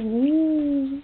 Ooh.